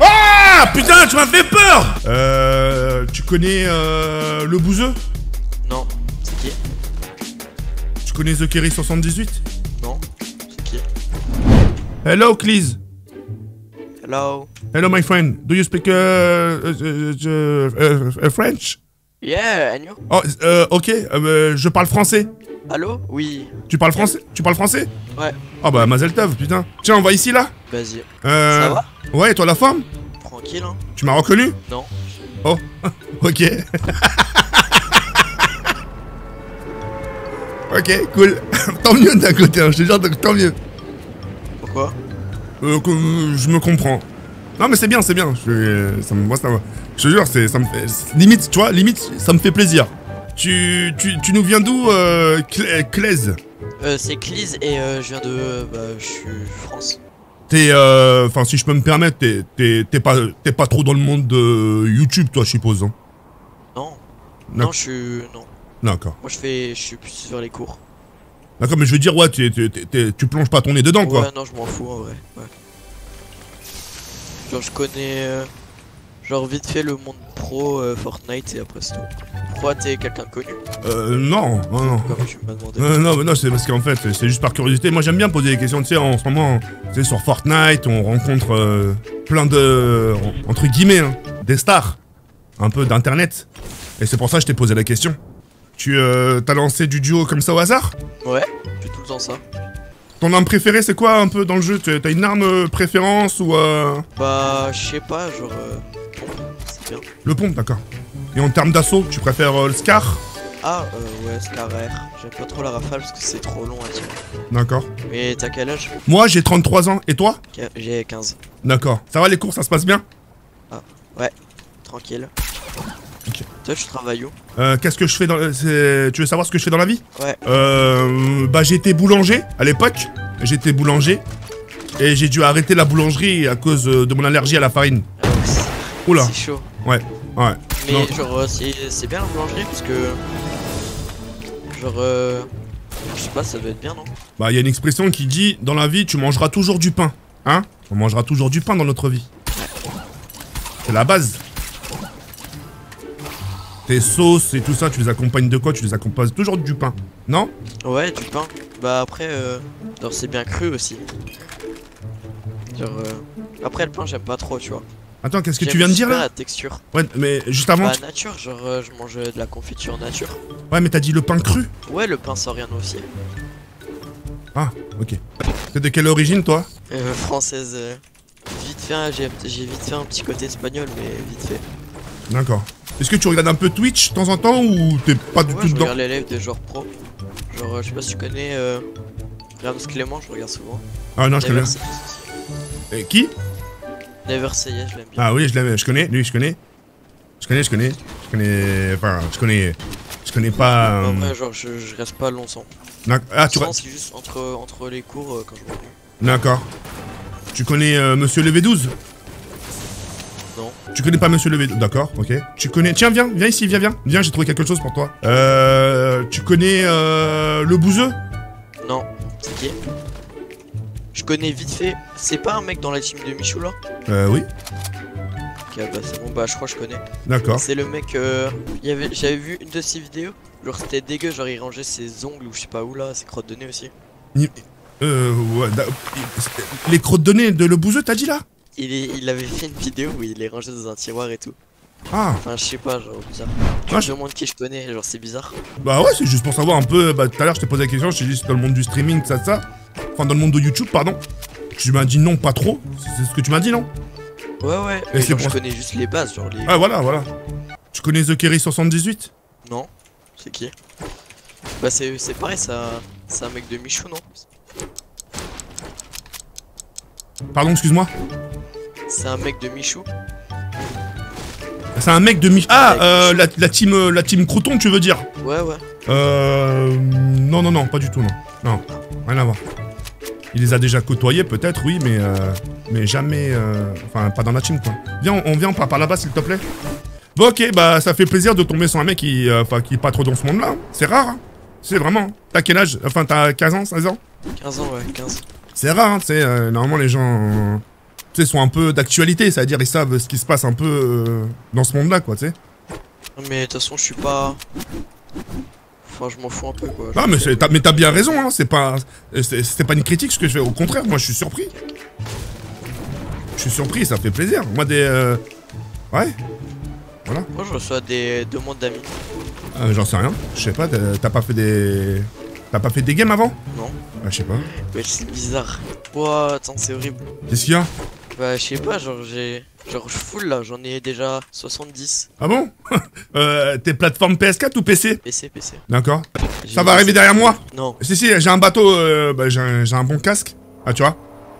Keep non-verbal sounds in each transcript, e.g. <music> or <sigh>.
Ah Putain, tu m'as fait peur Euh... Tu connais euh, le bouseux Non. C'est qui? Tu connais The Kerry 78 Non. C'est qui? Hello, Cleese Hello. Hello, my friend. Do you speak uh, uh, uh, uh, uh, French? Yeah, and you? Oh, euh, ok, euh, je parle français. Allô? Oui. Tu parles français? Tu parles français? Ouais. Ah bah, Mazel Tov, putain. Tiens, on va ici, là Vas-y. euh... Ça va Ouais, et toi, la forme Tranquille, hein Tu m'as reconnu Non. Oh, <laughs> ok. <laughs> ok, cool. <laughs> tant mieux d'un côté, hein, je te jure, tant mieux. Pourquoi Euh, que, euh, je me comprends. Non, mais c'est bien, c'est bien. Je, ça me, moi, ça je te jure, c'est, ça me fait. Limite, tu vois, limite, ça me fait plaisir. Tu, tu, tu nous viens d'où, euh, Cla- Claise? Euh, C'est Cleese et euh, je viens de... euh, bah, je suis France. T'es, euh, enfin, si je peux me permettre, t'es, pas, pas trop dans le monde de YouTube, toi, je suppose. Hein? Non. Non. Je suis... Non. D'accord. Moi, je fais... Je suis plus sur les cours. D'accord, mais je veux dire, ouais, t'es- tu plonges pas ton nez dedans, quoi. Ouais, non, je m'en fous, en vrai. Ouais. Genre, je connais... euh, Genre, vite fait le monde pro, Fortnite, et après, c'est tout. Pourquoi t'es quelqu'un de connu Euh, non, non, non. Comme tu m'as demandé. Euh, non, mais non, c'est parce qu'en fait, c'est juste par curiosité. Moi, j'aime bien poser des questions. Tu sais, en ce moment, tu sais, sur Fortnite, on rencontre euh, plein de. entre guillemets, hein, des stars. Un peu d'internet. Et c'est pour ça que je t'ai posé la question. Tu euh, t'as lancé du duo comme ça au hasard? Ouais, j'ai tout le temps ça. Ton arme préférée, c'est quoi un peu dans le jeu? T'as une arme euh, préférence ou. Euh... Bah, je sais pas, genre... euh, pompe, c'est bien. Le pompe, d'accord. Et en termes d'assaut, tu préfères euh, le Scar? Ah, euh, ouais, Scar R. J'aime pas trop la rafale parce que c'est trop long à tirer. D'accord. Mais t'as quel âge? Moi, j'ai 33 ans. Et toi? J'ai 15. D'accord. Ça va les cours, ça se passe bien? Tranquille. Ok. Toi, tu travailles où? Euh, Qu'est-ce que je fais dans. Tu veux savoir ce que je fais dans la vie? Ouais. Euh, bah j'étais boulanger à l'époque. J'étais boulanger. Et j'ai dû arrêter la boulangerie à cause euh, de mon allergie à la farine. Ah ouais, Oula. C'est chaud. Ouais. Ouais. Mais Non. genre, euh, c'est bien la boulangerie parce que. Genre, euh. Je sais pas, ça doit être bien, non? Bah il y a une expression qui dit dans la vie tu mangeras toujours du pain. Hein? On mangera toujours du pain dans notre vie. C'est la base. Tes sauces et tout ça, tu les accompagnes de quoi? Tu les accompagnes toujours du pain. Non? Ouais, du pain. Bah après, euh. C'est bien cru aussi. Genre, euh. Après, le pain, j'aime pas trop, tu vois. Attends, qu'est-ce que tu viens de dire là la texture. Ouais, mais juste avant. Bah, nature, genre, euh, je mange de la confiture nature. Ouais, mais t'as dit le pain cru. Ouais, le pain sans rien aussi. Ah, ok. T'es de quelle origine toi Euh, française. euh, Vite fait, hein, j'ai vite fait un petit côté espagnol, mais vite fait. D'accord. Est-ce que tu regardes un peu Twitch de temps en temps ou t'es pas du Ouais, tout je dedans regarde les lives des joueurs pro. Genre, euh, je sais pas si tu connais euh, Rams Clément, je regarde souvent. Ah non, je connais. Et qui Never Say Yes, je l'aime bien. Ah oui, je l'aime, je connais, lui je connais. Je connais, je connais. Je connais. Enfin, je connais. Je connais pas. En euh, vrai, genre, je, je reste pas longtemps. Ah, tu c'est juste entre, entre les cours euh, quand je m'ennuie. D'accord. Tu connais euh, Monsieur le V12 Non. Tu connais pas Monsieur le V12 D'accord, ok. Tu connais. Tiens, viens, viens ici, viens, viens. Viens, j'ai trouvé quelque chose pour toi. Euh. Tu connais euh, le bouseux? Non, c'est qui? Connais vite fait. C'est pas un mec dans la team de Michou là Euh, oui. Ok, bah c'est bon, bah je crois que je connais. D'accord. C'est le mec. Euh, y avait, J'avais vu une de ses vidéos. Genre, c'était dégueu, genre, il rangeait ses ongles ou je sais pas où là, ses crottes de nez aussi. Euh, ouais, da- Les crottes de nez de le bouseux, t'as dit là? Il, est, il avait fait une vidéo où il les rangeait dans un tiroir et tout. Ah, Enfin, je sais pas, genre bizarre. Tu Ah, me je- demandes qui je connais, genre c'est bizarre. bah ouais, c'est juste pour savoir un peu. Bah, tout à l'heure, je t'ai posé la question, je t'ai dit c'est dans le monde du streaming, ça, ça. Enfin, dans le monde de YouTube, pardon. Tu m'as dit non, pas trop. C'est ce que tu m'as dit, non Ouais, ouais, mais genre, je connais juste les bases, genre les. Ah, voilà, voilà. Tu connais The Kerry 78 Non, c'est qui Bah, c'est pareil, ça- c'est un mec de Michou, non Pardon, excuse-moi. C'est un mec de Michou C'est un mec de Mich. Ah, euh, Michou. la, la team, euh, la team Crouton, tu veux dire Ouais, ouais. Euh. Non, non, non, pas du tout, non. Non, rien à voir. Il les a déjà côtoyés, peut-être, oui, mais. euh, mais jamais. euh, Enfin, pas dans la team, quoi. Viens, on, on vient par, par là-bas, s'il te plaît. Bon, ok, bah, ça fait plaisir de tomber sur un mec qui. euh, qui est pas trop dans ce monde-là. hein. C'est rare, hein. C'est vraiment. T'as quel âge? Enfin, t'as 15 ans, 16 ans? 15 ans, ouais, 15. C'est rare, hein, tu sais. euh, normalement, les gens. tu sais, sont un peu d'actualité, c'est-à-dire ils savent ce qui se passe un peu euh, dans ce monde-là, quoi, tu sais. Mais de toute façon, je suis pas. Enfin, je m'en fous un peu quoi. Ah, mais t'as mais bien raison, hein, c'est pas, c'était pas une critique ce que je fais, au contraire, moi je suis surpris. Je suis surpris, ça fait plaisir. Moi des, euh, ouais, voilà. Moi, je reçois des demandes d'amis. Euh, J'en sais rien, je sais pas, t'as pas fait des, t'as pas fait des games avant? Non. Bah je sais pas. Ouais, c'est bizarre. Ouah, attends, c'est horrible. Qu'est-ce qu'il y a? Bah, je sais pas, genre, j'ai. Genre, je full là, j'en ai déjà 70. Ah bon? <laughs> Euh, T'es plateforme PS4 ou PC PC, PC. D'accord. Ça va arriver derrière moi? Non. Si si, j'ai un bateau, euh, bah, j'ai un, j'ai un bon casque. Ah tu vois?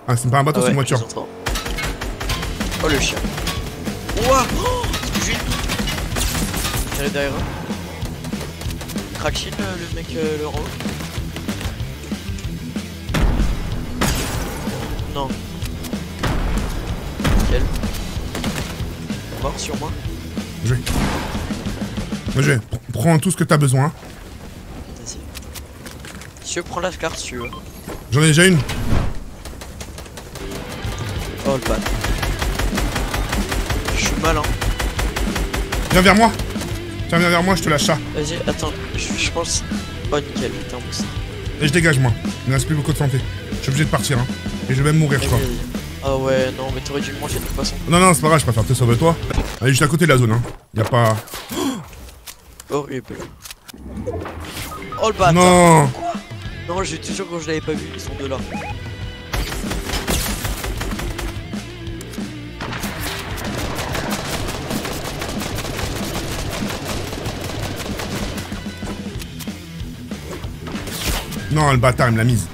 Ah c'est pas un bateau, Ah c'est une voiture. Oh le chien. Ouah oh, derrière eux. Crack shield, euh, le mec, euh, le rôle. Non. Sur moi. Je vais. Je vais. Pr- Prends tout ce que t'as besoin. Vas-y. Si prends la carte si tu veux. J'en ai déjà une. Oh le bat. Je suis malin. Viens vers moi. Tiens, viens vers moi, je te lâche ça. Vas-y, attends. Je, je pense. Oh nickel, putain, bon ça. Et je dégage moi. Il ne reste plus beaucoup de santé. Je suis obligé de partir, hein. Et je vais même mourir, je crois. Ah ouais, non, mais t'aurais dû manger de toute façon. Non, non, c'est pas grave, je préfère te sauver toi. Elle est juste à côté de la zone, hein. Y a pas. Horrible. Oh le bâtard Non Non, j'ai toujours quand je l'avais pas vu, ils sont deux là. Non, le bâtard, il me l'a mise.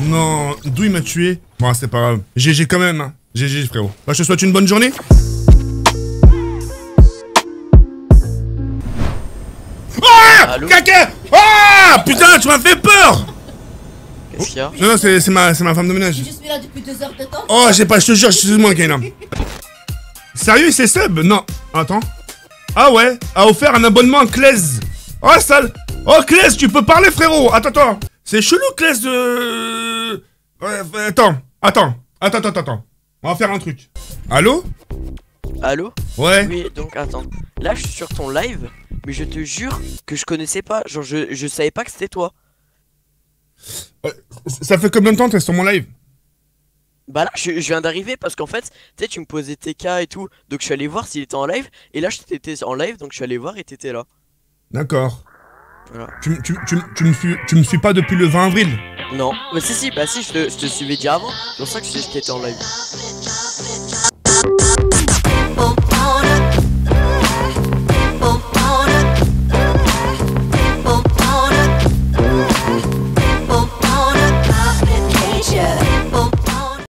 Non, d'où il m'a tué Bon, c'est pas grave. GG quand même, hein. GG, frérot. Bah, je te souhaite une bonne journée. Ah Allô Caca Ah Putain, tu m'as fait peur Qu'est-ce qu'il y a Non, non, c'est ma, c'est ma femme de ménage. Je suis là depuis deux heures de temps. Oh, j'ai pas, je te jure, excuse-moi, Kaina. Sérieux, c'est sub? Non. Attends. Ah ouais, a offert un abonnement à Claise. Oh, sale. Oh, Claise, tu peux parler, frérot. Attends, attends. C'est chelou, Claise de... Attends, attends, attends, attends, attends. On va faire un truc. Allô? Allô? Ouais. Oui, donc attends. Là, je suis sur ton live, mais je te jure que je connaissais pas. Genre, je, je savais pas que c'était toi. Ça fait combien de temps que t'es sur mon live? Bah là, je, je viens d'arriver parce qu'en fait, tu sais, tu me posais tes cas et tout. Donc, je suis allé voir s'il était en live. Et là, j'étais en live, donc je suis allé voir et t'étais là. D'accord. Voilà. Tu, tu, tu, tu me suis, tu me suis pas depuis le 20 avril Non. Mais si, si, bah si, je te, je te suivais déjà avant. C'est pour ça que je t'étais en live.